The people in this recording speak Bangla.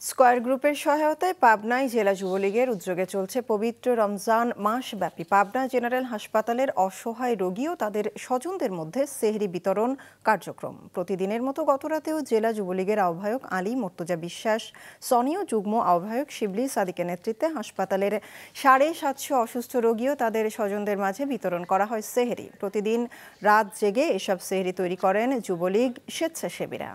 স্কয়ার গ্রুপের সহায়তায় পাবনায় জেলা যুবলীগের উদ্যোগে চলছে পবিত্র রমজান মাসব্যাপী। পাবনা জেনারেল হাসপাতালের অসহায় রোগী ও তাদের স্বজনদের মধ্যে সেহরি বিতরণ কার্যক্রম। প্রতিদিনের মতো গতরাতেও জেলা যুবলীগের আহ্বায়ক আলী মর্তুজা বিশ্বাস, সনীয় যুগ্ম আহ্বায়ক শিবলি সাদিকের নেতৃত্বে হাসপাতালের সাড়ে সাতশো অসুস্থ রোগী ও তাদের স্বজনদের মাঝে বিতরণ করা হয় সেহরি। প্রতিদিন রাত জেগে এসব সেহরি তৈরি করেন যুবলীগ স্বেচ্ছাসেবীরা।